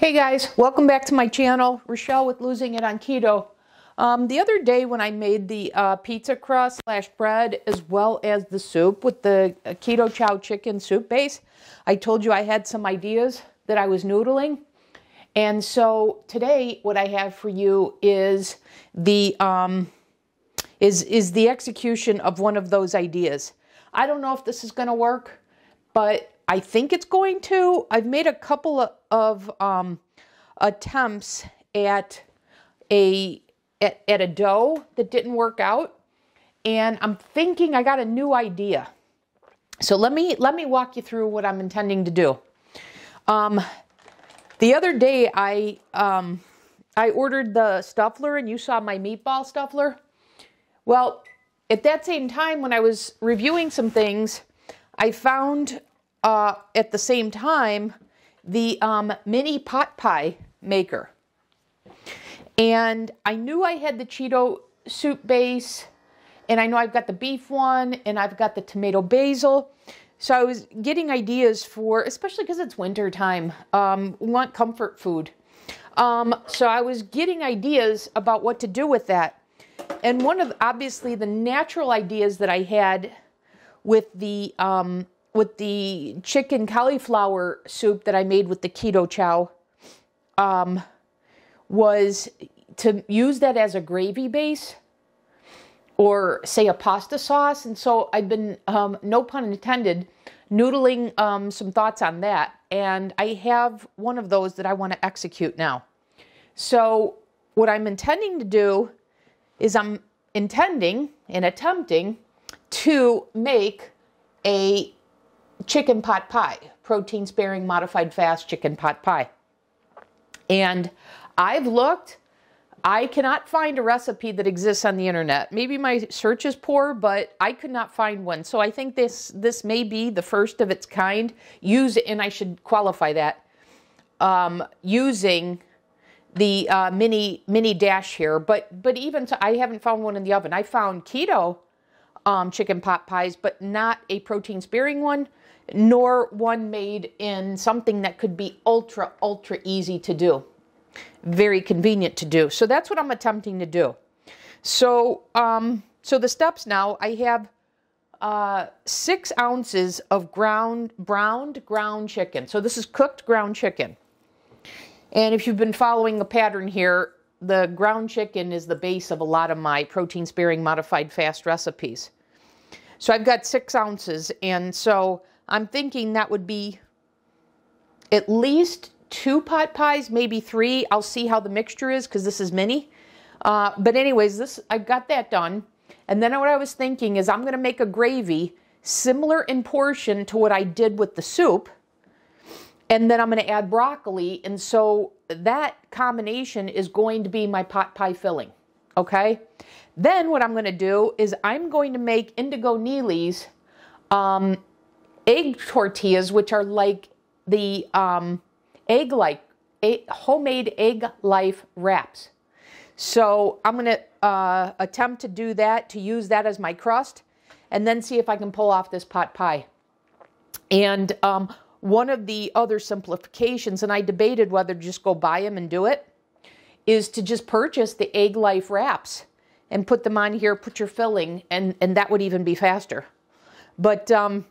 Hey guys, welcome back to my channel. Rochelle with Losing It on Keto. Um, the other day when I made the uh, pizza crust slash bread as well as the soup with the uh, keto chow chicken soup base, I told you I had some ideas that I was noodling. And so today what I have for you is the um, is is the execution of one of those ideas. I don't know if this is going to work, but I think it's going to. I've made a couple of, of um, attempts at a at, at a dough that didn't work out, and I'm thinking I got a new idea. So let me let me walk you through what I'm intending to do. Um, the other day I um, I ordered the stuffler, and you saw my meatball stuffler. Well, at that same time when I was reviewing some things, I found uh, at the same time the um, mini pot pie maker. And I knew I had the Keto soup base, and I know I've got the beef one, and I've got the tomato basil. So I was getting ideas for, especially because it's winter time, um, want comfort food. Um, so I was getting ideas about what to do with that. And one of obviously the natural ideas that I had with the um, with the chicken cauliflower soup that I made with the keto chow um, was to use that as a gravy base or say a pasta sauce. And so I've been, um, no pun intended, noodling um, some thoughts on that. And I have one of those that I want to execute now. So what I'm intending to do is I'm intending and attempting to make a chicken pot pie, protein sparing modified fast chicken pot pie. And I've looked, I cannot find a recipe that exists on the internet. Maybe my search is poor, but I could not find one. So I think this this may be the first of its kind. Use and I should qualify that um, using the uh, mini mini dash here. But but even to, I haven't found one in the oven. I found keto um, chicken pot pies, but not a protein sparing one nor one made in something that could be ultra, ultra easy to do. Very convenient to do. So that's what I'm attempting to do. So, um, so the steps now, I have uh, six ounces of ground, browned ground chicken. So this is cooked ground chicken. And if you've been following the pattern here, the ground chicken is the base of a lot of my protein sparing modified fast recipes. So I've got six ounces. And so I'm thinking that would be at least two pot pies, maybe three. I'll see how the mixture is because this is mini. Uh, but anyways, this I got that done. And then what I was thinking is I'm going to make a gravy similar in portion to what I did with the soup. And then I'm going to add broccoli. And so that combination is going to be my pot pie filling. Okay. Then what I'm going to do is I'm going to make Indigo Nili's um, egg tortillas, which are like the um, egg like homemade egg life wraps. So I'm going to uh, attempt to do that, to use that as my crust, and then see if I can pull off this pot pie. And um, one of the other simplifications, and I debated whether to just go buy them and do it, is to just purchase the Egglife wraps and put them on here, put your filling, and, and that would even be faster. But um,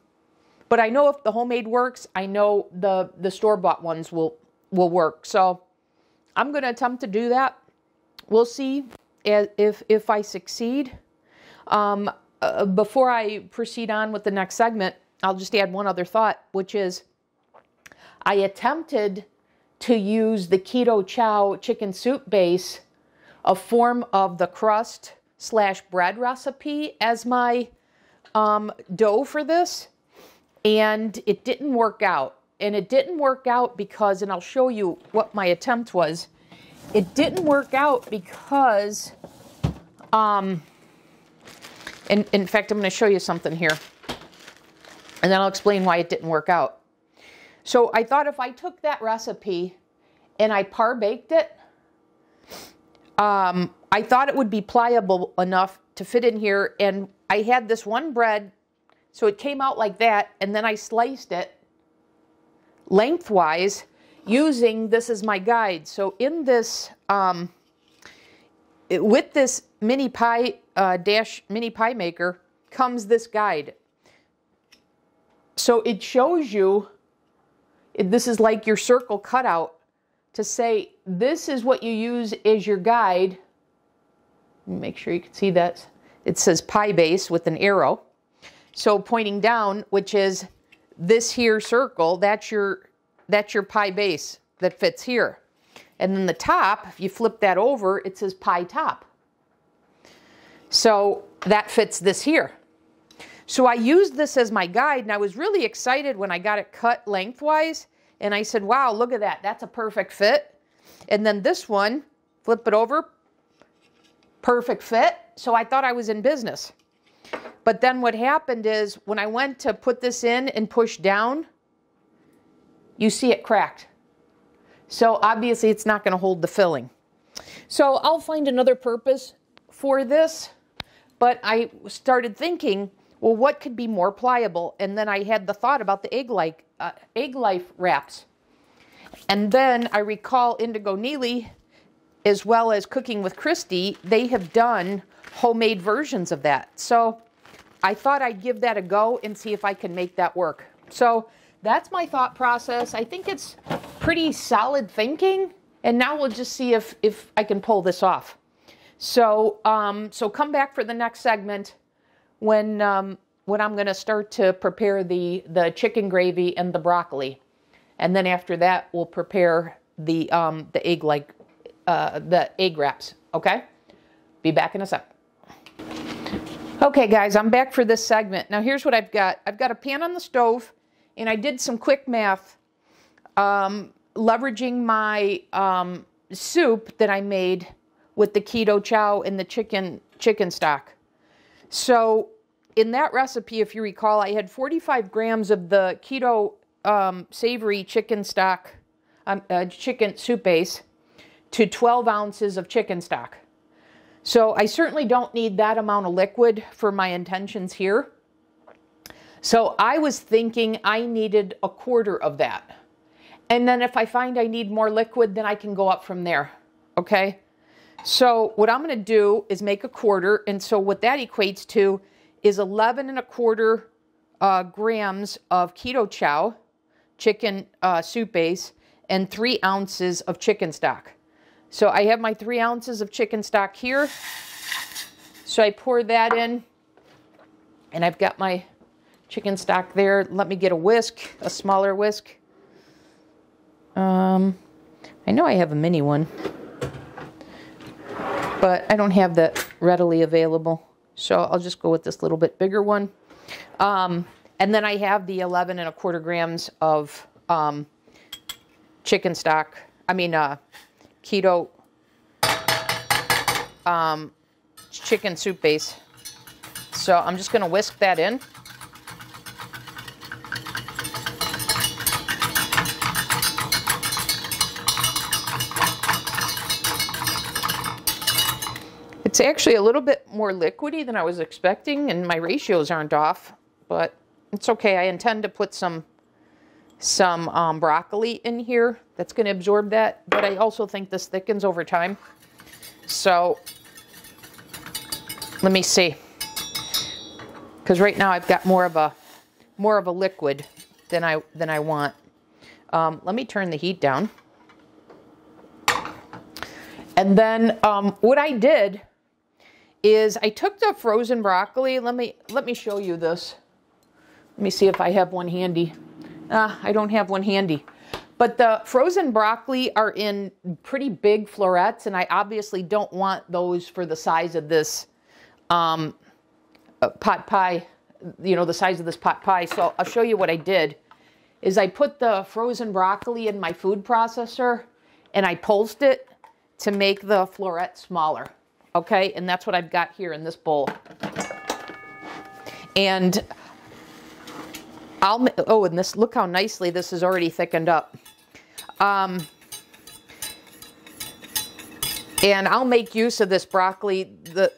but I know if the homemade works, I know the, the store-bought ones will, will work. So I'm going to attempt to do that. We'll see if, if I succeed. Um, uh, before I proceed on with the next segment, I'll just add one other thought, which is I attempted to use the Keto Chow chicken soup base, a form of the crust slash bread recipe as my um, dough for this and it didn't work out. And it didn't work out because, and I'll show you what my attempt was. It didn't work out because, um, in, in fact, I'm going to show you something here. And then I'll explain why it didn't work out. So I thought if I took that recipe and I par baked it, um, I thought it would be pliable enough to fit in here. And I had this one bread so it came out like that, and then I sliced it lengthwise using this as my guide. So in this, um, it, with this mini pie uh, dash mini pie maker comes this guide. So it shows you, this is like your circle cutout to say, this is what you use as your guide. Make sure you can see that. It says pie base with an arrow. So pointing down, which is this here circle, that's your, that's your pie base that fits here. And then the top, if you flip that over, it says pie top. So that fits this here. So I used this as my guide and I was really excited when I got it cut lengthwise. And I said, wow, look at that. That's a perfect fit. And then this one, flip it over, perfect fit. So I thought I was in business. But then what happened is when I went to put this in and push down, you see it cracked. So obviously it's not going to hold the filling. So I'll find another purpose for this. But I started thinking, well, what could be more pliable? And then I had the thought about the egg like uh, Egglife wraps. And then I recall Indigo Nili, as well as Cooking with Christy, they have done homemade versions of that. So I thought I'd give that a go and see if I can make that work. So that's my thought process. I think it's pretty solid thinking. And now we'll just see if, if I can pull this off. So, um, so come back for the next segment when, um, when I'm going to start to prepare the, the chicken gravy and the broccoli. And then after that, we'll prepare the, um, the egg like, uh, the egg wraps. Okay? Be back in a sec. Okay, guys, I'm back for this segment. Now, here's what I've got. I've got a pan on the stove, and I did some quick math, um, leveraging my um, soup that I made with the keto chow and the chicken chicken stock. So in that recipe, if you recall, I had 45 grams of the keto um, savory chicken stock, um, uh, chicken soup base, to 12 ounces of chicken stock. So I certainly don't need that amount of liquid for my intentions here. So I was thinking I needed a quarter of that. And then if I find I need more liquid, then I can go up from there. Okay? So what I'm going to do is make a quarter. And so what that equates to is 11 and a quarter uh, grams of keto chow, chicken uh, soup base, and three ounces of chicken stock. So I have my three ounces of chicken stock here. So I pour that in and I've got my chicken stock there. Let me get a whisk, a smaller whisk. Um, I know I have a mini one but I don't have that readily available. So I'll just go with this little bit bigger one. Um, and then I have the 11 and a quarter grams of um, chicken stock. I mean, uh, keto um, chicken soup base. So I'm just going to whisk that in. It's actually a little bit more liquidy than I was expecting, and my ratios aren't off, but it's okay. I intend to put some some um, broccoli in here that's going to absorb that, but I also think this thickens over time. So let me see, because right now I've got more of a more of a liquid than I than I want. Um, let me turn the heat down. And then um, what I did is I took the frozen broccoli. Let me let me show you this. Let me see if I have one handy. Ah, I don't have one handy. But the frozen broccoli are in pretty big florets, and I obviously don't want those for the size of this um, uh, pot pie, you know, the size of this pot pie. So I'll show you what I did, is I put the frozen broccoli in my food processor, and I pulsed it to make the floret smaller. Okay, and that's what I've got here in this bowl. And I'll, oh, and this, look how nicely this is already thickened up. Um, and I'll make use of this broccoli, the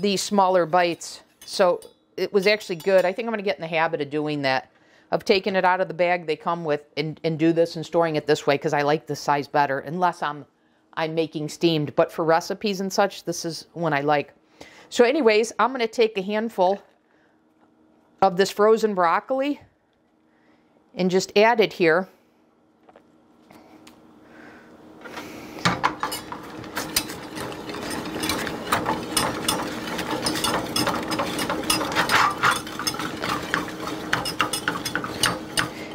these smaller bites. So it was actually good. I think I'm going to get in the habit of doing that. of taking it out of the bag they come with and, and do this and storing it this way because I like this size better unless I'm I'm making steamed. But for recipes and such, this is one I like. So anyways, I'm going to take a handful of this frozen broccoli and just add it here.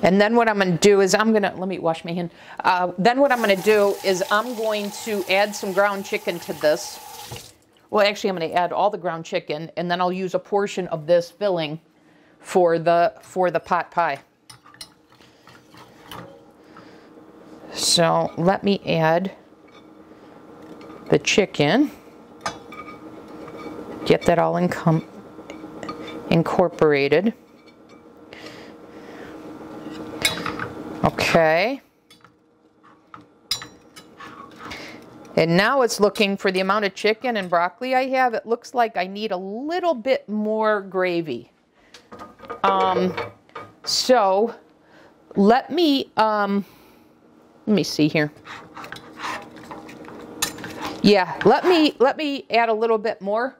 And then what I'm going to do is I'm going to, let me wash my hand. Uh, then what I'm going to do is I'm going to add some ground chicken to this. Well, actually, I'm going to add all the ground chicken, and then I'll use a portion of this filling for the, for the pot pie. So let me add the chicken. Get that all incorporated. Okay. And now it's looking for the amount of chicken and broccoli I have. It looks like I need a little bit more gravy. Um, so let me, um, let me see here. Yeah, let me, let me add a little bit more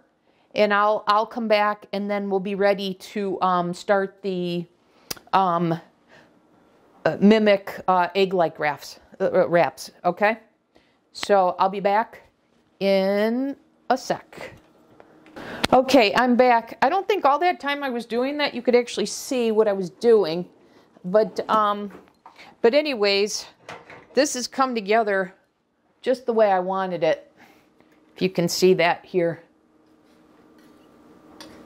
and I'll, I'll come back and then we'll be ready to, um, start the, um, uh, mimic uh, egg-like wraps, uh, wraps, okay? So I'll be back in a sec. Okay, I'm back. I don't think all that time I was doing that you could actually see what I was doing. But, um, but anyways, this has come together just the way I wanted it. If you can see that here.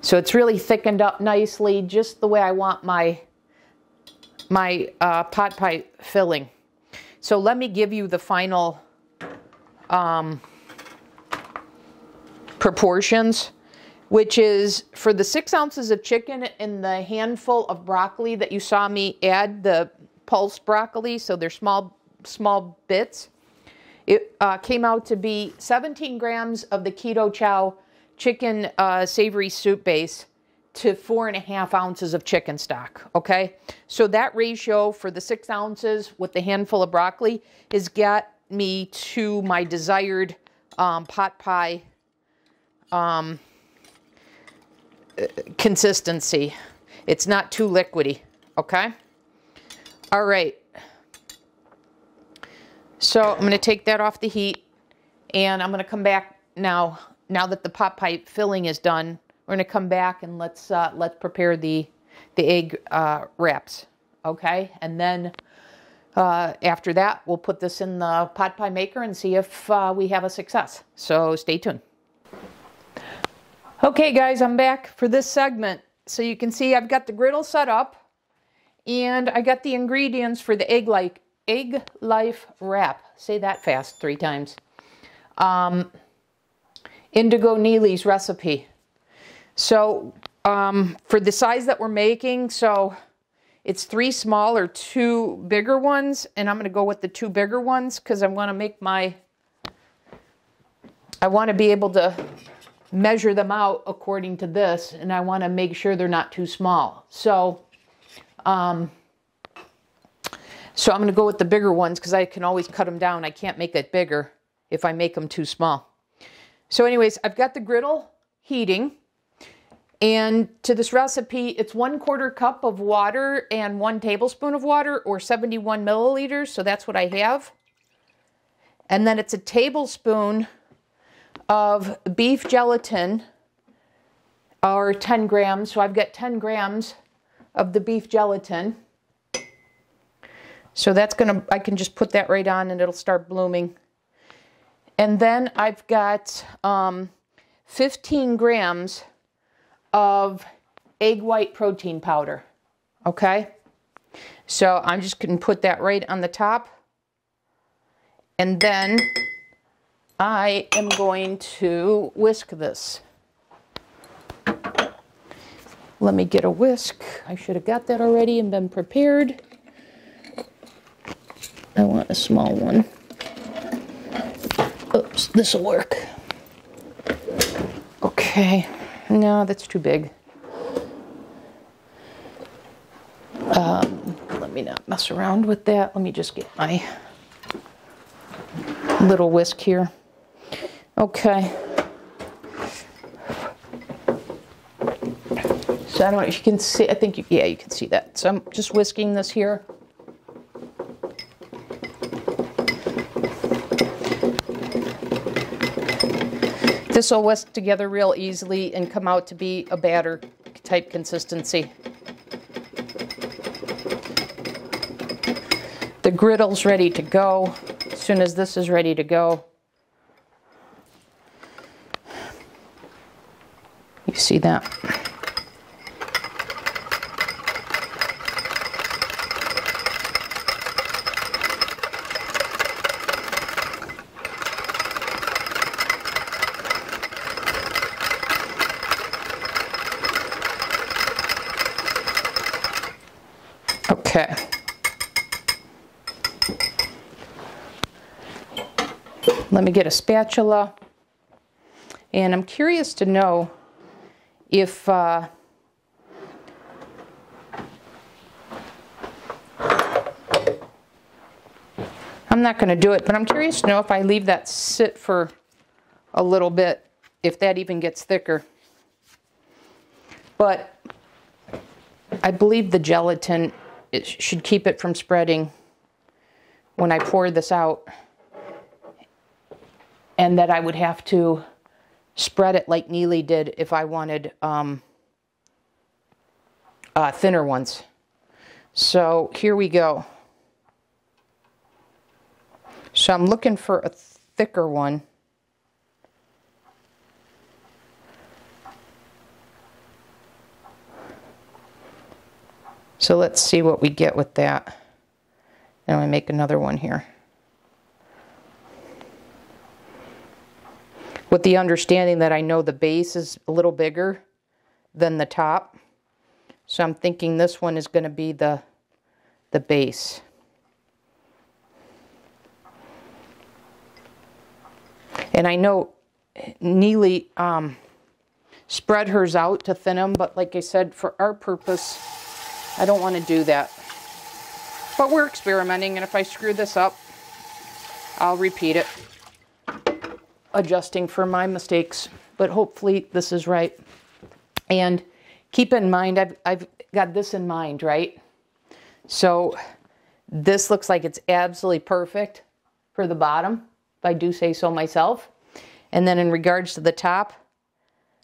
So it's really thickened up nicely, just the way I want my my uh, pot pie filling. So let me give you the final um, proportions, which is for the six ounces of chicken and the handful of broccoli that you saw me add, the pulse broccoli, so they're small, small bits. It uh, came out to be 17 grams of the Keto Chow chicken uh, savory soup base, to four and a half ounces of chicken stock. Okay, so that ratio for the six ounces with the handful of broccoli has got me to my desired um, pot pie um, consistency. It's not too liquidy. Okay. All right. So I'm going to take that off the heat and I'm going to come back now, now that the pot pie filling is done we're going to come back and let's uh, let's prepare the the egg uh, wraps. Okay, and then uh, after that, we'll put this in the pot pie maker and see if uh, we have a success. So stay tuned. Okay, guys, I'm back for this segment. So you can see I've got the griddle set up, and I got the ingredients for the egg like egg life wrap. Say that fast three times. Um, Indigo Nili's recipe. So um, for the size that we're making, so it's three small or two bigger ones, and I'm going to go with the two bigger ones because I want to make my, I want to be able to measure them out according to this, and I want to make sure they're not too small. So, um, so I'm going to go with the bigger ones because I can always cut them down. I can't make it bigger if I make them too small. So anyways, I've got the griddle heating. And to this recipe, it's one quarter cup of water and one tablespoon of water or 71 milliliters. So that's what I have. And then it's a tablespoon of beef gelatin or 10 grams. So I've got 10 grams of the beef gelatin. So that's going to, I can just put that right on and it'll start blooming. And then I've got um, 15 grams of egg white protein powder. Okay? So I'm just going to put that right on the top. And then I am going to whisk this. Let me get a whisk. I should have got that already and been prepared. I want a small one. Oops, this will work. Okay. No, that's too big. Um, let me not mess around with that. Let me just get my little whisk here. Okay. So I don't know if you can see, I think, you, yeah, you can see that. So I'm just whisking this here. This will whisk together real easily and come out to be a batter type consistency. The griddle's ready to go. As soon as this is ready to go, you see that? Okay. Let me get a spatula. And I'm curious to know if uh, I'm not going to do it, but I'm curious to know if I leave that sit for a little bit, if that even gets thicker. But I believe the gelatin it should keep it from spreading when I pour this out. And that I would have to spread it like Nili did if I wanted um, uh, thinner ones. So here we go. So I'm looking for a thicker one. So let's see what we get with that. And I make another one here. With the understanding that I know the base is a little bigger than the top. So I'm thinking this one is going to be the, the base. And I know Nili um, spread hers out to thin them, but like I said, for our purpose, I don't want to do that. But we're experimenting, and if I screw this up, I'll repeat it. Adjusting for my mistakes, but hopefully this is right. And keep in mind, I've, I've got this in mind, right? So this looks like it's absolutely perfect for the bottom, if I do say so myself. And then in regards to the top,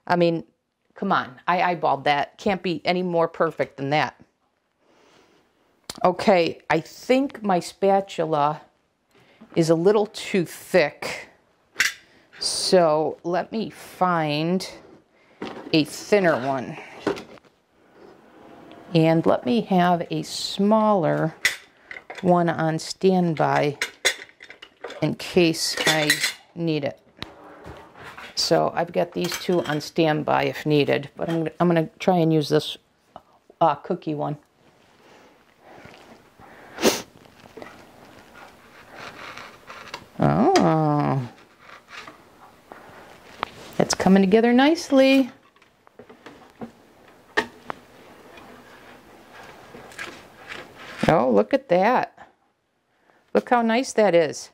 I mean, come on, I eyeballed that. Can't be any more perfect than that. Okay, I think my spatula is a little too thick. So let me find a thinner one. And let me have a smaller one on standby in case I need it. So I've got these two on standby if needed, but I'm, I'm going to try and use this uh, cookie one. Oh. Coming together nicely. Oh, look at that. Look how nice that is.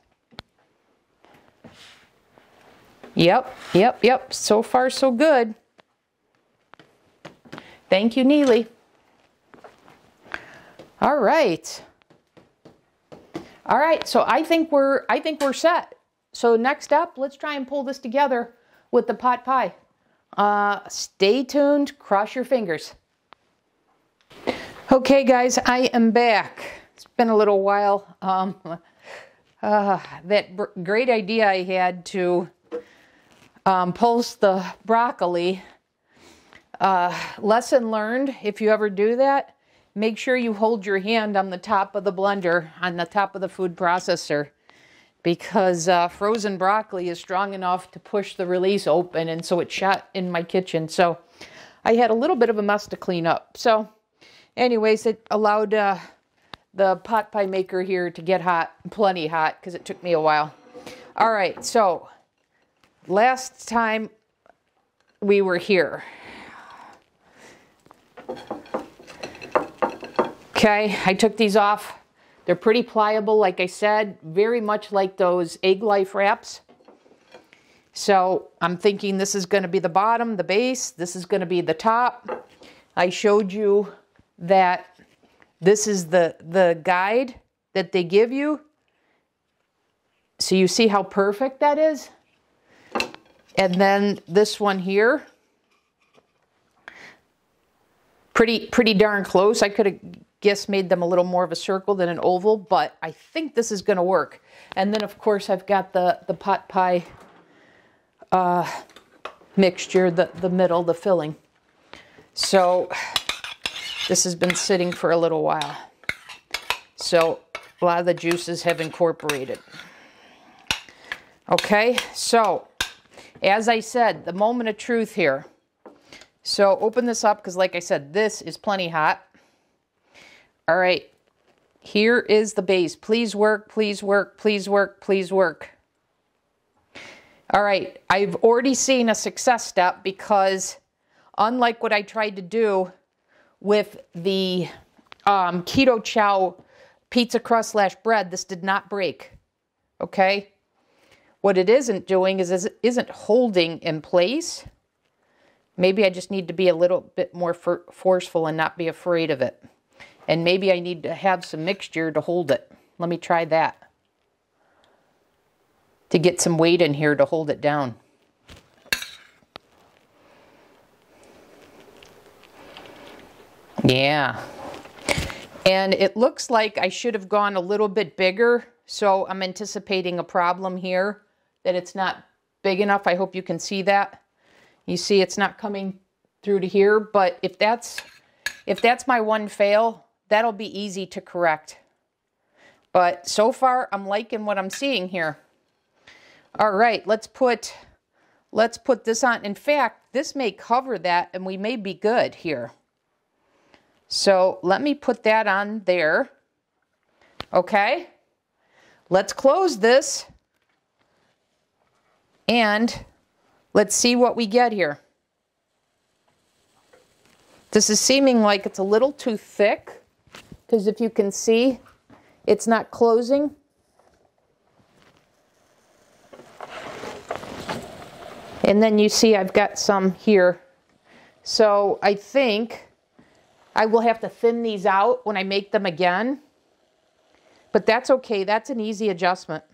Yep, yep, yep. So far, so good. Thank you, Nili. All right. All right, so I think we're I think we're set. So next up, let's try and pull this together with the pot pie. Uh, stay tuned, cross your fingers. Okay, guys, I am back. It's been a little while. Um, uh, that great idea I had to um, pulse the broccoli. Uh, lesson learned, if you ever do that, make sure you hold your hand on the top of the blender, on the top of the food processor, because uh, frozen broccoli is strong enough to push the release open, and so it shot in my kitchen. So I had a little bit of a mess to clean up. So, anyways, it allowed uh, the pot pie maker here to get hot, plenty hot, because it took me a while. All right, so last time we were here. Okay, I took these off They're pretty pliable, like I said, very much like those Egglife wraps. So I'm thinking this is going to be the bottom, the base. This is going to be the top. I showed you that this is the, the guide that they give you. So you see how perfect that is? And then this one here, pretty, pretty darn close. I could have guess made them a little more of a circle than an oval, but I think this is going to work. And then, of course, I've got the, the pot pie uh, mixture, the, the middle, the filling. So this has been sitting for a little while. So a lot of the juices have incorporated. Okay, so as I said, the moment of truth here. So open this up because like I said, this is plenty hot. All right, here is the base. Please work, please work, please work, please work. All right, I've already seen a success step because unlike what I tried to do with the um, Keto Chow pizza crust slash bread, this did not break, okay? What it isn't doing is, is it isn't holding in place. Maybe I just need to be a little bit more for forceful and not be afraid of it. And maybe I need to have some mixture to hold it. Let me try that. To get some weight in here to hold it down. Yeah. And it looks like I should have gone a little bit bigger. So I'm anticipating a problem here that it's not big enough. I hope you can see that. You see it's not coming through to here, but if that's if that's my one fail, that'll be easy to correct. But so far I'm liking what I'm seeing here. All right, let's put let's put this on. In fact, this may cover that and we may be good here. So let me put that on there. Okay. Let's close this. And let's see what we get here. This is seeming like it's a little too thick because if you can see, it's not closing. And then you see I've got some here. So I think I will have to thin these out when I make them again. But that's okay. That's an easy adjustment.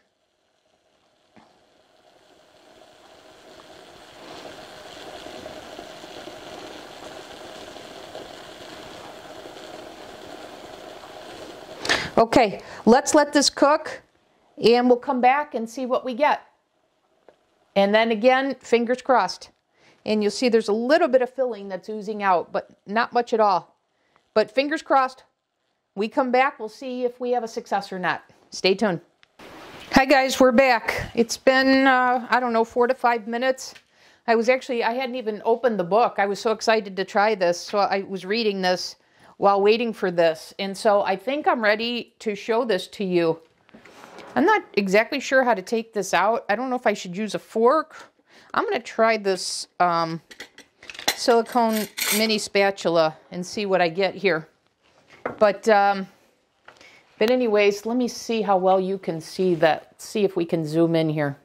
Okay, let's let this cook and we'll come back and see what we get. And then again, fingers crossed. And you'll see there's a little bit of filling that's oozing out, but not much at all. But fingers crossed, we come back, we'll see if we have a success or not. Stay tuned. Hi guys, we're back. It's been, uh, I don't know, four to five minutes. I was actually, I hadn't even opened the book. I was so excited to try this. So I was reading this while waiting for this. And so I think I'm ready to show this to you. I'm not exactly sure how to take this out. I don't know if I should use a fork. I'm going to try this um, silicone mini spatula and see what I get here. But, um, but anyways, let me see how well you can see that. See if we can zoom in here.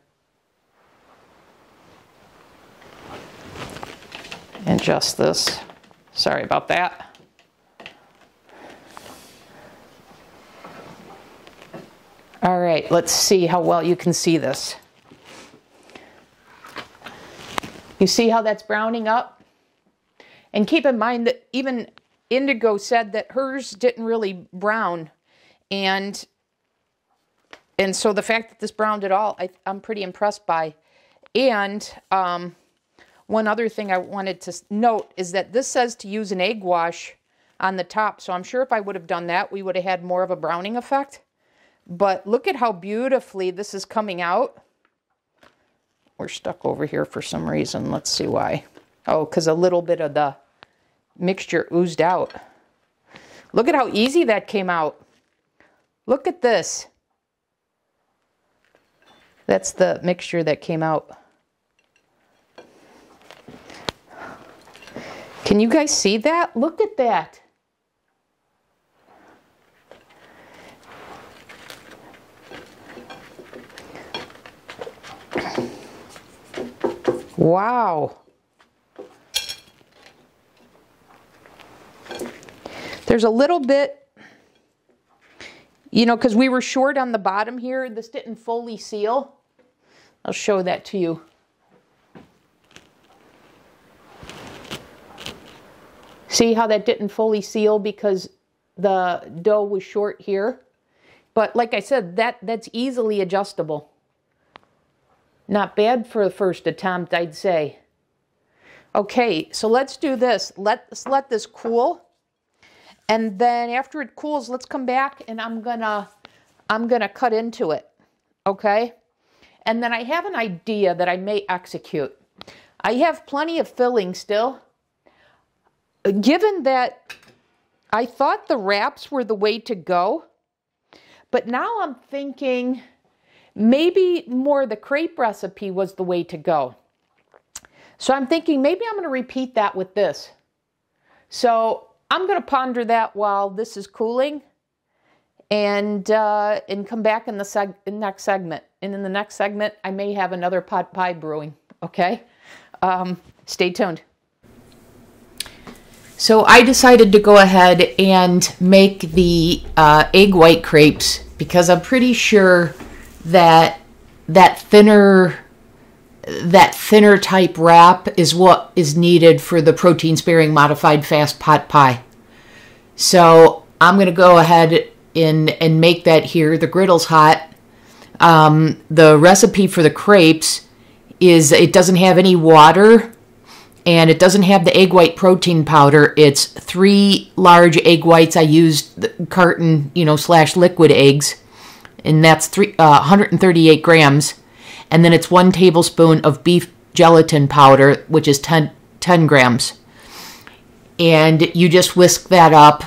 Adjust this. Sorry about that. All right, let's see how well you can see this. You see how that's browning up? And keep in mind that even Indigo said that hers didn't really brown. And and so the fact that this browned at all, I, am pretty impressed by. And um, one other thing I wanted to note is that this says to use an egg wash on the top. So I'm sure if I would have done that, we would have had more of a browning effect. But look at how beautifully this is coming out. We're stuck over here for some reason. Let's see why. Oh, because a little bit of the mixture oozed out. Look at how easy that came out. Look at this. That's the mixture that came out. Can you guys see that? Look at that. Wow. There's a little bit, you know, because we were short on the bottom here. This didn't fully seal. I'll show that to you. See how that didn't fully seal because the dough was short here? But like I said, that, that's easily adjustable. Not bad for the first attempt, I'd say. Okay, so let's do this. Let's let this cool. And then after it cools, let's come back and I'm gonna I'm gonna cut into it. Okay? And then I have an idea that I may execute. I have plenty of filling still. Given that I thought the wraps were the way to go, but now I'm thinking maybe more the crepe recipe was the way to go. So I'm thinking maybe I'm going to repeat that with this. So I'm going to ponder that while this is cooling and uh, and come back in the seg- next segment. And in the next segment, I may have another pot pie brewing. Okay, um, stay tuned. So I decided to go ahead and make the uh, egg white crepes because I'm pretty sure that that thinner that thinner type wrap is what is needed for the protein sparing modified fast pot pie. So I'm going to go ahead and, and make that here. The griddle's hot. Um, the recipe for the crepes is it doesn't have any water and it doesn't have the egg white protein powder. It's three large egg whites. I used the carton, you know, slash liquid eggs, and that's three uh, 138 grams and then it's one tablespoon of beef gelatin powder, which is 10, 10 grams. And you just whisk that up,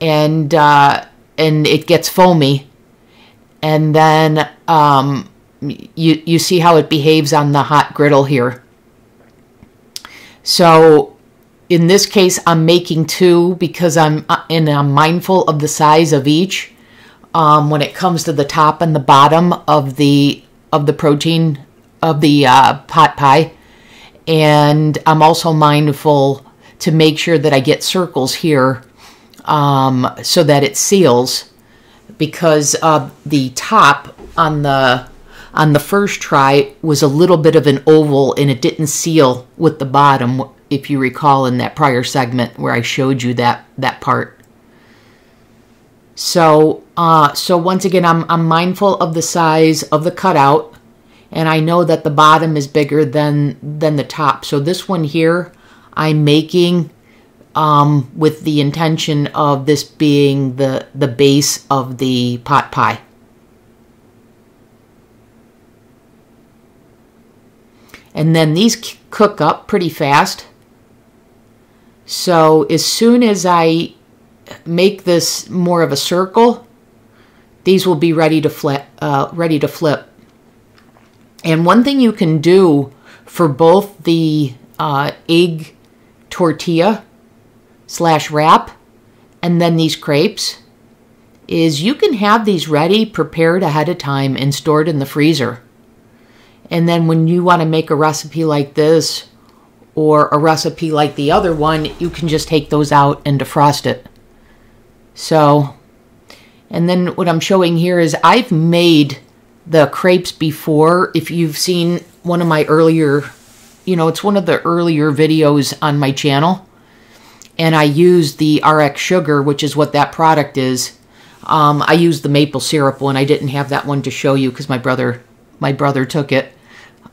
and uh, and it gets foamy, and then um, you you see how it behaves on the hot griddle here. So in this case, I'm making two because I'm uh, and I'm mindful of the size of each. Um, when it comes to the top and the bottom of the of the protein of the uh, pot pie. And I'm also mindful to make sure that I get circles here um, so that it seals because uh, the top on the on the first try was a little bit of an oval and it didn't seal with the bottom if you recall in that prior segment where I showed you that that part. So, uh, so once again, I'm, I'm mindful of the size of the cutout, and I know that the bottom is bigger than than the top. So this one here, I'm making um, with the intention of this being the the base of the pot pie. And then these cook up pretty fast. So as soon as I make this more of a circle, these will be ready to flip. Uh, ready to flip. And one thing you can do for both the uh, egg tortilla slash wrap and then these crepes is you can have these ready, prepared ahead of time, and stored in the freezer. And then when you want to make a recipe like this or a recipe like the other one, you can just take those out and defrost it. So, and then what I'm showing here is I've made the crepes before. If you've seen one of my earlier, you know, it's one of the earlier videos on my channel. And I used the RX sugar, which is what that product is. Um, I used the maple syrup one. I didn't have that one to show you because my brother, my brother took it.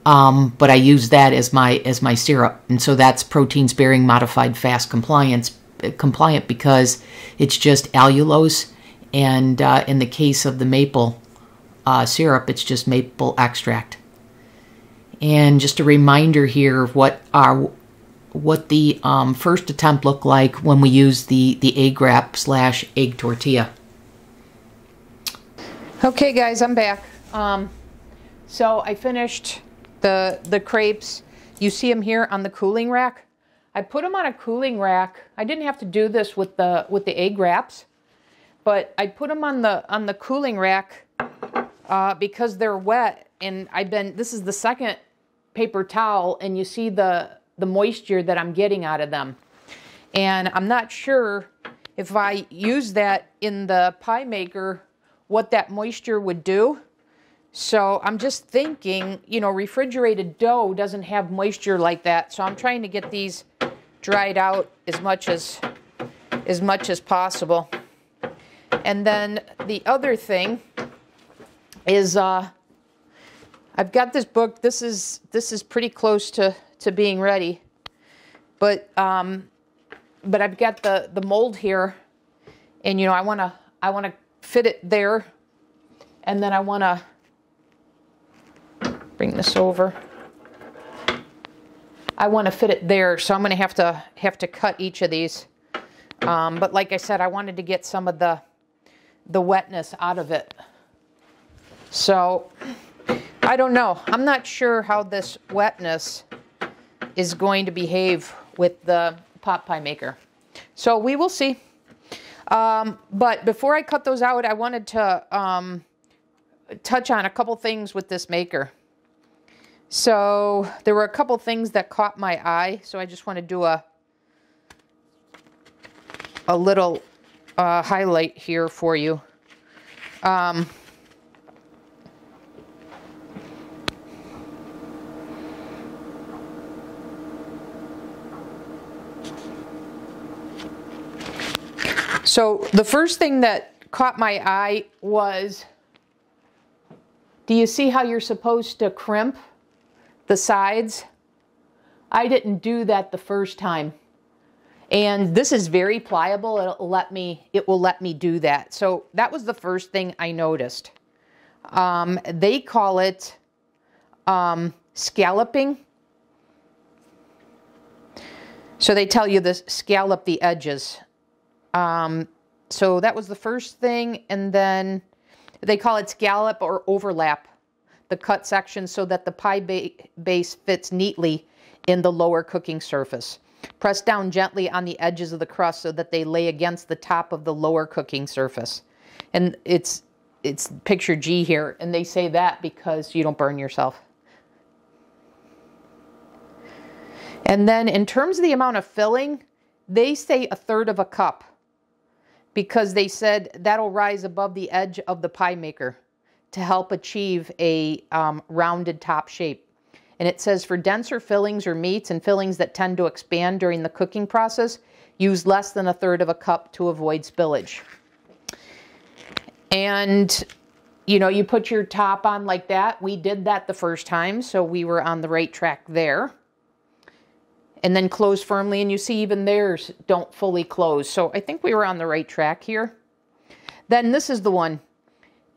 Um, but I used that as my as my syrup, and so that's protein sparing modified fast compliance compliant because it's just allulose, and uh, in the case of the maple uh, syrup, it's just maple extract. And just a reminder here of what our what the um, first attempt looked like when we used the the egg wrap slash egg tortilla. Okay, guys, I'm back. Um, so I finished the the crepes. You see them here on the cooling rack. I put them on a cooling rack. I didn't have to do this with the with the egg wraps, but I put them on the on the cooling rack uh, because they're wet. And I've been this is the second paper towel and you see the, the moisture that I'm getting out of them. And I'm not sure if I use that in the pie maker, what that moisture would do. So I'm just thinking, you know, refrigerated dough doesn't have moisture like that. So I'm trying to get these dried out as much as as much as possible. And then the other thing is uh, I've got this book. This is this is pretty close to to being ready, but um, but I've got the the mold here, and you know I want to I want to fit it there, and then I want to bring this over. I want to fit it there, so I'm going to have to have to cut each of these. Um, but like I said, I wanted to get some of the the wetness out of it. So I don't know. I'm not sure how this wetness is going to behave with the pot pie maker. So we will see. Um, but before I cut those out, I wanted to um, touch on a couple things with this maker. So there were a couple things that caught my eye. So I just want to do a a little uh, highlight here for you. Um, So the first thing that caught my eye was, do you see how you're supposed to crimp the sides? I didn't do that the first time. And this is very pliable. It'll let me, it will let me do that. So that was the first thing I noticed. Um, they call it um, scalloping. So they tell you to scallop the edges. Um, so that was the first thing. And then they call it scallop or overlap the cut section so that the pie ba base fits neatly in the lower cooking surface. Press down gently on the edges of the crust so that they lay against the top of the lower cooking surface. And it's it's picture G here, and they say that because you don't burn yourself. And then in terms of the amount of filling, they say a third of a cup because they said that'll rise above the edge of the pie maker to help achieve a um, rounded top shape. And it says for denser fillings or meats and fillings that tend to expand during the cooking process, use less than a third of a cup to avoid spillage. And you know, you put your top on like that. We did that the first time, so we were on the right track there and then close firmly. And you see even theirs don't fully close. So I think we were on the right track here. Then this is the one.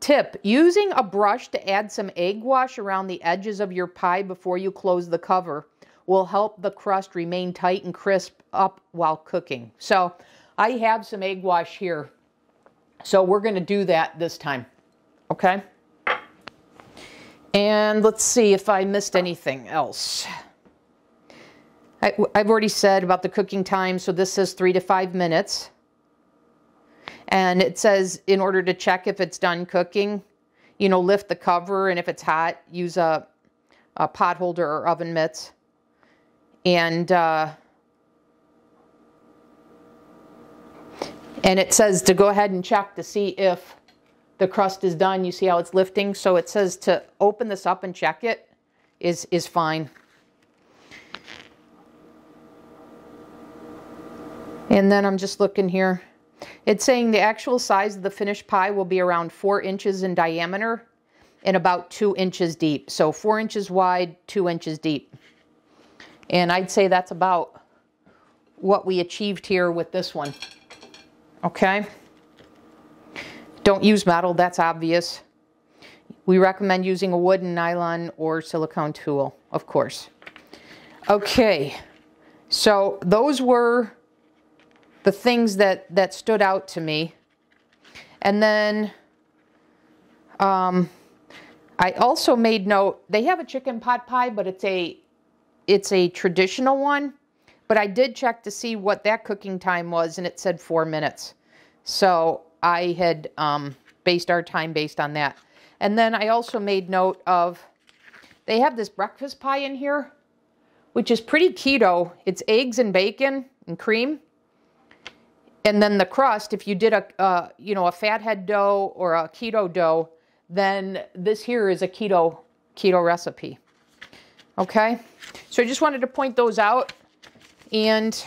Tip, using a brush to add some egg wash around the edges of your pie before you close the cover will help the crust remain tight and crisp up while cooking. So I have some egg wash here. So we're going to do that this time. Okay? And let's see if I missed anything else. I, have already said about the cooking time, so this says three to five minutes. And it says in order to check if it's done cooking, you know, lift the cover, and if it's hot, use a, a pot holder or oven mitts. And uh, and it says to go ahead and check to see if the crust is done. You see how it's lifting? So it says to open this up and check it is is fine. And then I'm just looking here. It's saying the actual size of the finished pie will be around four inches in diameter and about two inches deep. So four inches wide, two inches deep. And I'd say that's about what we achieved here with this one. Okay. Don't use metal, that's obvious. We recommend using a wooden, nylon, or silicone tool, of course. Okay, so those were the things that, that stood out to me. And then um, I also made note, they have a chicken pot pie, but it's a, it's a traditional one. But I did check to see what that cooking time was, and it said four minutes. So I had um, based our time based on that. And then I also made note of they have this breakfast pie in here, which is pretty keto. It's eggs and bacon and cream. And then the crust, if you did a, uh, you know, a fathead dough or a keto dough, then this here is a keto, keto recipe. Okay. So I just wanted to point those out. And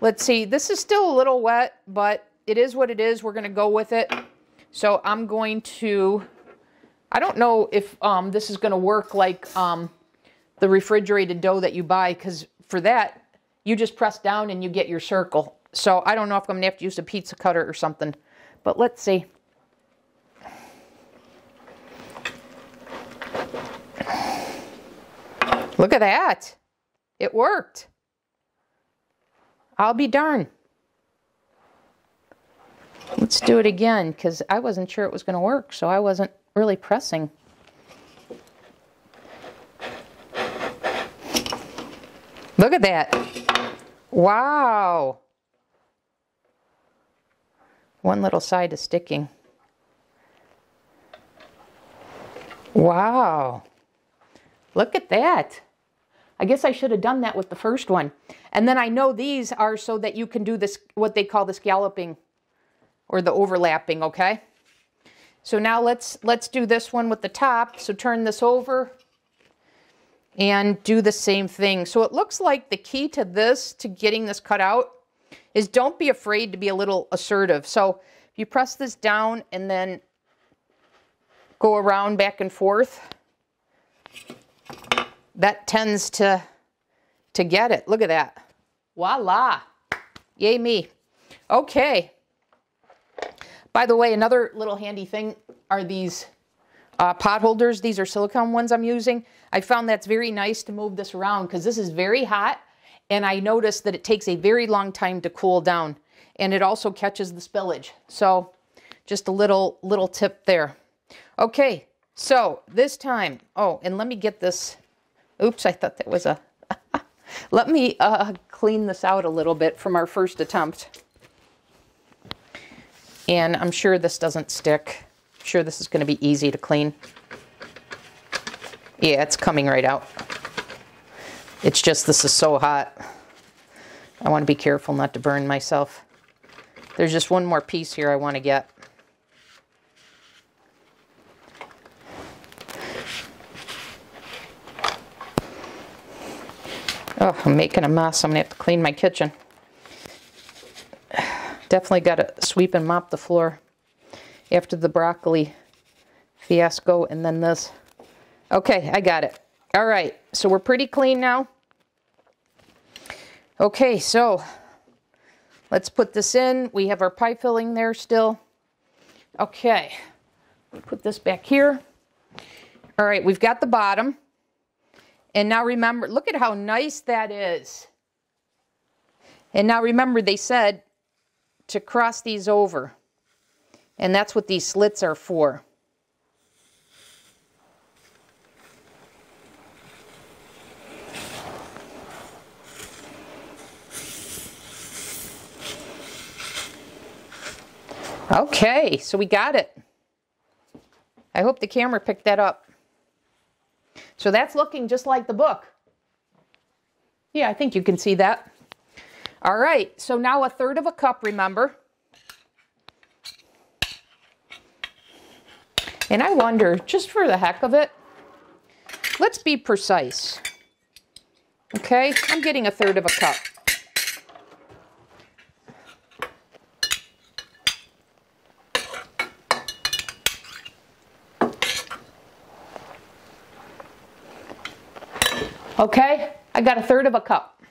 let's see, this is still a little wet, but it is what it is. We're going to go with it. So I'm going to, I don't know if um, this is going to work like um, the refrigerated dough that you buy, because for that, you just press down and you get your circle. So I don't know if I'm going to have to use a pizza cutter or something, but let's see. Look at that. It worked. I'll be darned. Let's do it again because I wasn't sure it was going to work, so I wasn't really pressing. Look at that. Wow. One little side is sticking. Wow. Look at that. I guess I should have done that with the first one. And then I know these are so that you can do this, what they call the scalloping or the overlapping, okay? So now let's, let's do this one with the top. So turn this over and do the same thing. So it looks like the key to this, to getting this cut out, is don't be afraid to be a little assertive. So if you press this down and then go around back and forth, that tends to, to get it. Look at that. Voila. Yay me. Okay. By the way, another little handy thing are these uh, pot holders. These are silicone ones I'm using. I found that's very nice to move this around because this is very hot and I noticed that it takes a very long time to cool down and it also catches the spillage. So just a little little tip there. Okay, so this time, oh, and let me get this Oops, I thought that was a... Let me uh, clean this out a little bit from our first attempt. And I'm sure this doesn't stick. I'm sure this is going to be easy to clean. Yeah, it's coming right out. It's just this is so hot. I want to be careful not to burn myself. There's just one more piece here I want to get. Oh, I'm making a mess. I'm going to have to clean my kitchen. Definitely got to sweep and mop the floor after the broccoli fiasco and then this. Okay, I got it. All right, so we're pretty clean now. Okay, so let's put this in. We have our pie filling there still. Okay, put this back here. All right, we've got the bottom. And now remember, look at how nice that is. And now remember, they said to cross these over. And that's what these slits are for. Okay, so we got it. I hope the camera picked that up. So that's looking just like the book. Yeah, I think you can see that. All right, so now a third of a cup, remember. And I wonder, just for the heck of it, let's be precise. Okay, I'm getting a third of a cup. Okay, I got a third of a cup.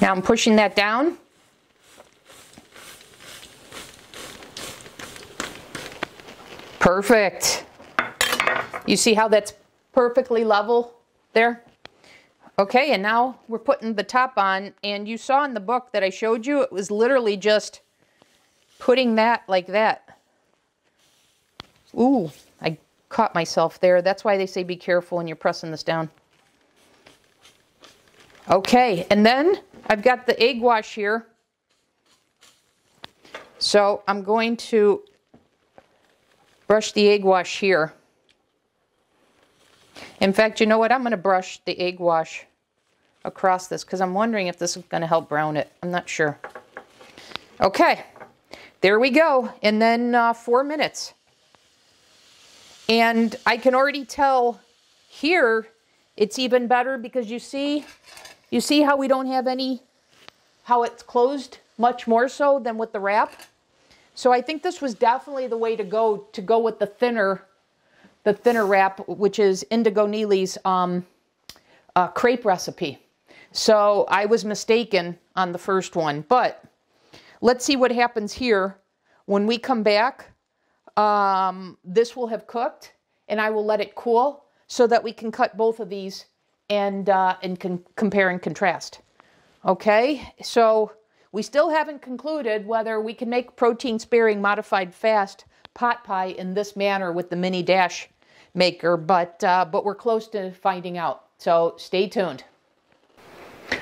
Now I'm pushing that down. Perfect. You see how that's perfectly level there? Okay, and now we're putting the top on, and you saw in the book that I showed you, it was literally just putting that like that. Ooh, I caught myself there. That's why they say be careful when you're pressing this down. Okay, and then I've got the egg wash here. So I'm going to brush the egg wash here. In fact, you know what? I'm going to brush the egg wash across this because I'm wondering if this is going to help brown it. I'm not sure. Okay, there we go. And then uh, four minutes. And I can already tell here it's even better because you see, you see how we don't have any, how it's closed much more so than with the wrap. So I think this was definitely the way to go, to go with the thinner, the thinner wrap, which is Indigo Nili's um, uh, crepe recipe. So I was mistaken on the first one, but let's see what happens here. When we come back, um, this will have cooked and I will let it cool so that we can cut both of these and, uh, and compare and contrast. Okay, so we still haven't concluded whether we can make protein sparing modified fast pot pie in this manner with the mini dash maker, but, uh, but we're close to finding out. So stay tuned.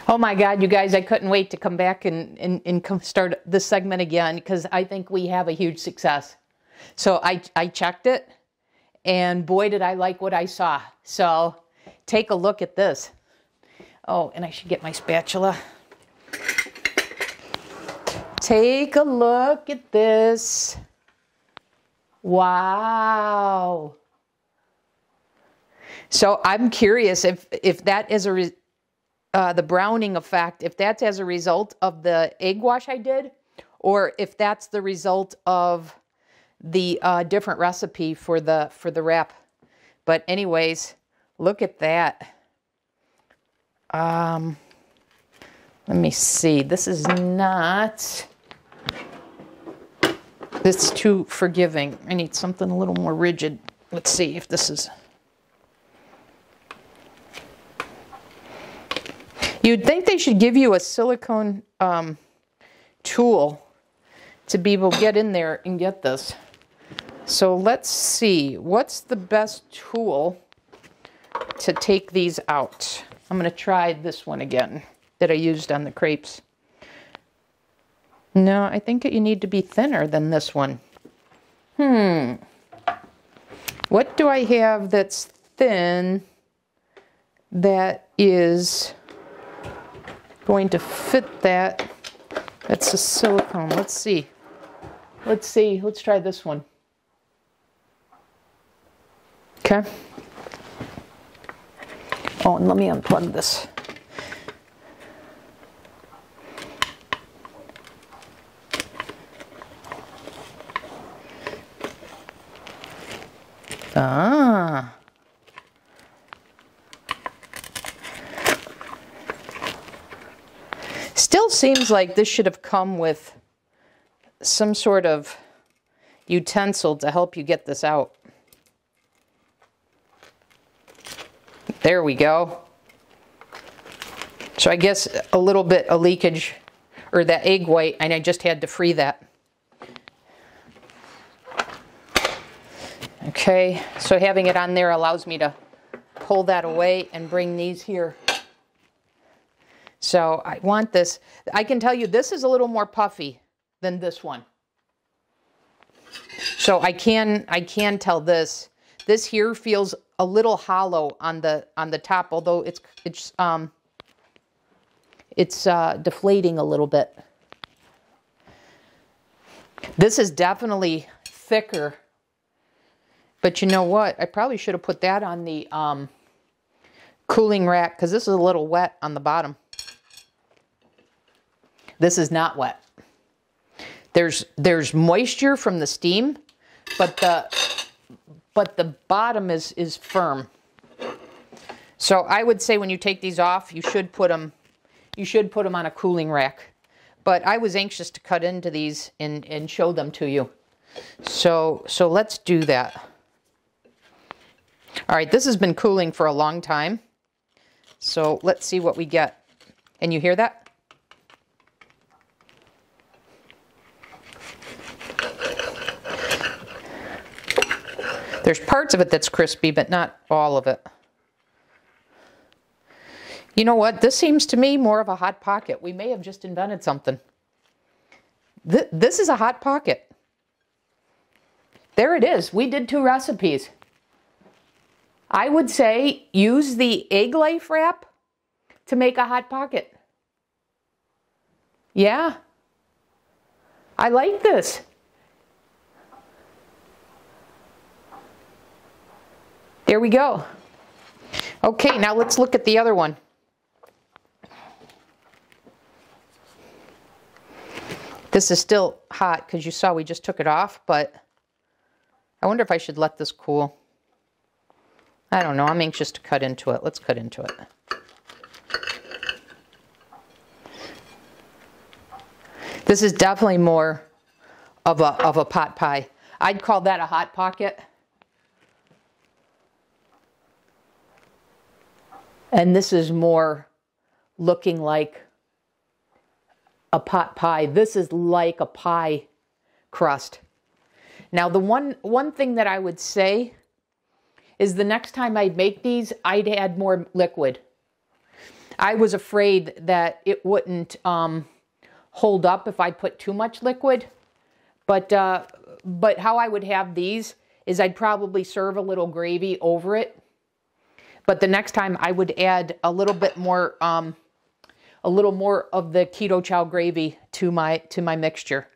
Oh my God, you guys, I couldn't wait to come back and, and, and start this segment again because I think we have a huge success. So I, I checked it and boy, did I like what I saw. So take a look at this. Oh, and I should get my spatula. Take a look at this. Wow. So I'm curious if if that is a uh, the browning effect, if that's as a result of the egg wash I did, or if that's the result of the uh, different recipe for the for the wrap. But anyways, look at that. Um, let me see. This is not. This is too forgiving. I need something a little more rigid. Let's see if this is. You'd think they should give you a silicone um, tool to be able to get in there and get this. So let's see, what's the best tool to take these out? I'm going to try this one again that I used on the crepes. No, I think you need to be thinner than this one. Hmm. What do I have that's thin that is going to fit that? That's a silicone. Let's see. Let's see. Let's try this one. Okay. Oh, and let me unplug this. Ah. Still seems like this should have come with some sort of utensil to help you get this out. There we go. So I guess a little bit of leakage or that egg white and I just had to free that. Okay, so having it on there allows me to pull that away and bring these here. So I want this, I can tell you this is a little more puffy than this one. So I can, I can tell this, this here feels a little hollow on the, on the top, although it's, it's, um, it's uh, deflating a little bit. This is definitely thicker but you know what? I probably should have put that on the um, cooling rack because this is a little wet on the bottom. This is not wet. There's there's moisture from the steam, but the but the bottom is is firm. So I would say when you take these off, you should put them you should put them on a cooling rack. But I was anxious to cut into these and, and show them to you. So so let's do that. All right, this has been cooling for a long time. So let's see what we get. And you hear that? There's parts of it that's crispy, but not all of it. You know what? This seems to me more of a hot pocket. We may have just invented something. Th this is a hot pocket. There it is. We did two recipes. I would say use the Egglife wrap to make a hot pocket. Yeah. I like this. There we go. Okay, now let's look at the other one. This is still hot because you saw we just took it off, but I wonder if I should let this cool. I don't know. I'm anxious to cut into it. Let's cut into it. This is definitely more of a, of a pot pie. I'd call that a hot pocket. And this is more looking like a pot pie. This is like a pie crust. Now, the one, one thing that I would say is the next time I make these, I'd add more liquid. I was afraid that it wouldn't um, hold up if I put too much liquid. But, uh, but how I would have these is I'd probably serve a little gravy over it. But the next time I would add a little bit more um, a little more of the keto chow gravy to my to my mixture.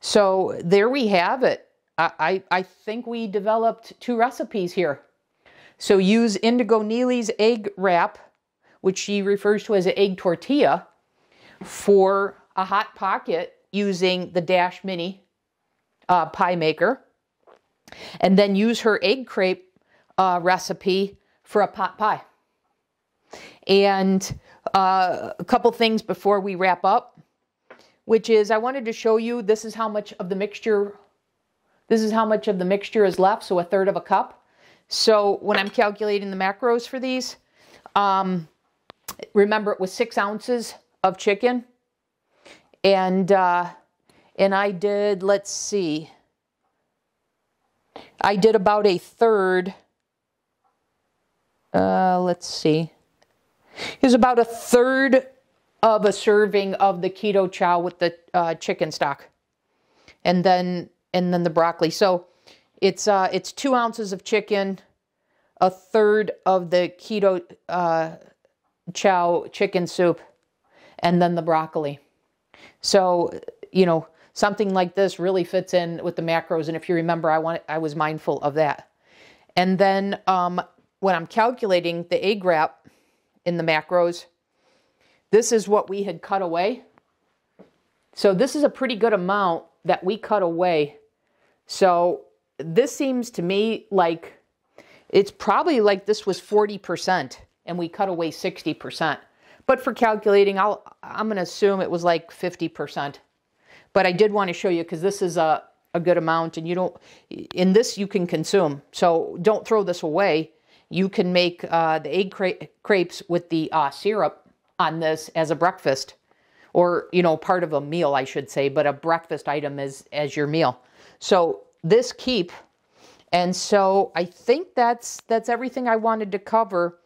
So there we have it. I, I, I think we developed two recipes here. So use Indigo Nili's egg wrap, which she refers to as an egg tortilla, for a hot pocket using the Dash Mini uh, pie maker. And then use her egg crepe uh, recipe for a pot pie. And uh, a couple things before we wrap up, which is I wanted to show you this is how much of the mixture, this is how much of the mixture is left, so a third of a cup. So when I'm calculating the macros for these, um, remember it was six ounces of chicken. And, uh, and I did, let's see, I did about a third, uh, let's see, is about a third of a serving of the keto chow with the uh, chicken stock, and then and then the broccoli. So it's uh, it's two ounces of chicken, a third of the keto uh, chow chicken soup, and then the broccoli. So you know something like this really fits in with the macros. And if you remember, I want I was mindful of that. And then um, when I'm calculating the egg wrap, in the macros. This is what we had cut away. So this is a pretty good amount that we cut away. So this seems to me like it's probably like this was 40% and we cut away 60%. But for calculating, I'll, I'm going to assume it was like 50%. But I did want to show you because this is a, a good amount and you don't, in this you can consume. So don't throw this away. You can make uh, the egg crepes with the uh, syrup on this as a breakfast, or you know, part of a meal, I should say, but a breakfast item as as your meal. So this keep, and so I think that's that's everything I wanted to cover.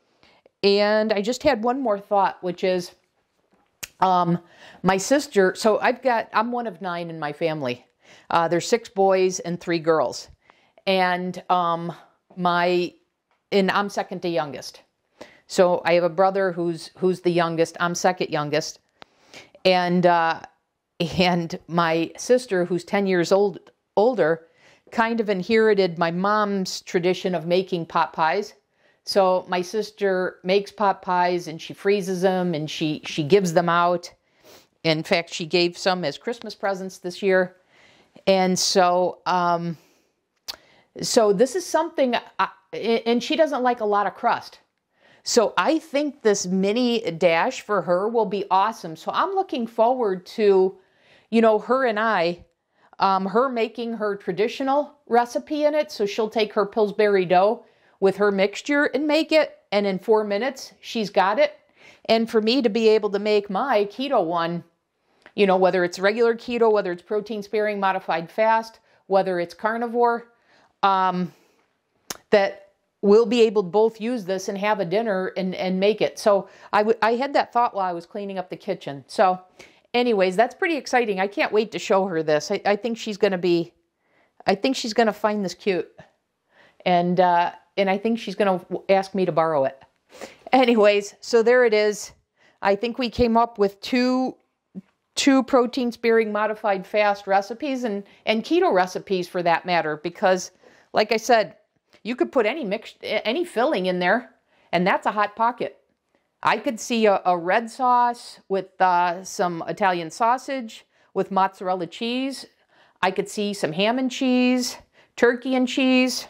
And I just had one more thought, which is um, my sister. So I've got I'm one of nine in my family. Uh, there's six boys and three girls, and um, my and I'm second to youngest. So I have a brother who's who's the youngest. I'm second youngest, and uh, and my sister, who's ten years old older, kind of inherited my mom's tradition of making pot pies. So my sister makes pot pies and she freezes them and she she gives them out. In fact, she gave some as Christmas presents this year, and so um, so this is something. I, and she doesn't like a lot of crust. So I think this mini dash for her will be awesome. So I'm looking forward to, you know, her and I, um, her making her traditional recipe in it. So she'll take her Pillsbury dough with her mixture and make it. And in four minutes, she's got it. And for me to be able to make my keto one, you know, whether it's regular keto, whether it's protein sparing, modified fast, whether it's carnivore, um, that we'll be able to both use this and have a dinner and, and make it. So I, I had that thought while I was cleaning up the kitchen. So anyways, that's pretty exciting. I can't wait to show her this. I, I think she's going to be, I think she's going to find this cute. And, uh, and I think she's going to ask me to borrow it. Anyways, so there it is. I think we came up with two two protein sparing modified fast recipes and and keto recipes for that matter because like I said, you could put any mix any filling in there and that's a hot pocket. I could see a, a red sauce with uh, some Italian sausage with mozzarella cheese. I could see some ham and cheese, turkey and cheese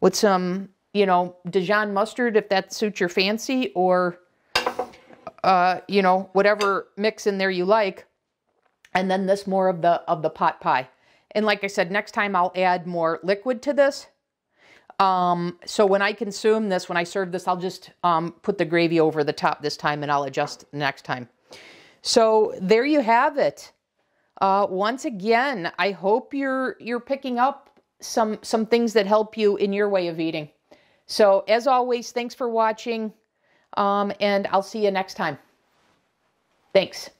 with some you know, Dijon mustard if that suits your fancy, or, uh, you know, whatever mix in there you like. And then this more of the of the pot pie. And like I said, next time I'll add more liquid to this. Um, so when I consume this, when I serve this, I'll just um, put the gravy over the top this time and I'll adjust next time. So there you have it. Uh, once again, I hope you're you're picking up some some things that help you in your way of eating. So, as always, thanks for watching, um, and I'll see you next time. Thanks.